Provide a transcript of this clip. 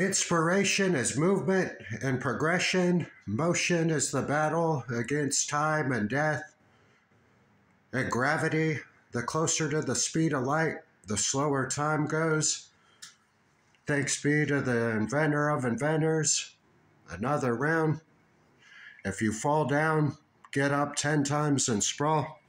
Inspiration is movement and progression. Motion is the battle against time and death. And gravity, the closer to the speed of light, the slower time goes. Thanks be to the inventor of inventors. Another round. If you fall down, get up 10 times and sprawl.